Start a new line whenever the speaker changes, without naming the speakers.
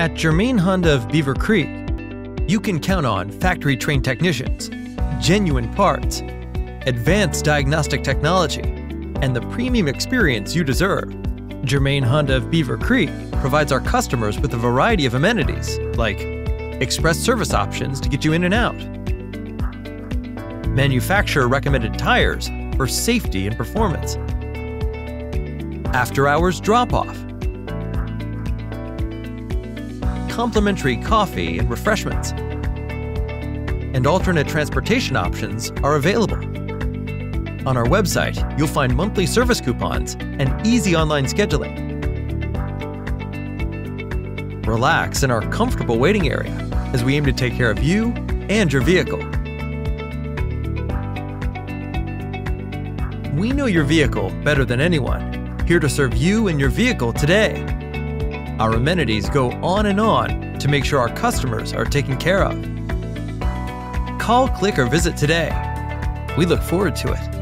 At Germain Honda of Beavercreek, you can count on factory trained technicians, genuine parts, advanced diagnostic technology, and the premium experience you deserve. Germain Honda of Beavercreek provides our customers with a variety of amenities like express service options to get you in and out, manufacturer recommended tires for safety and performance, after hours drop off, complimentary coffee and refreshments, and alternate transportation options are available. On our website, you'll find monthly service coupons and easy online scheduling. Relax in our comfortable waiting area as we aim to take care of you and your vehicle. We know your vehicle better than anyone, here to serve you and your vehicle today. Our amenities go on and on to make sure our customers are taken care of. Call, click, or visit today. We look forward to it.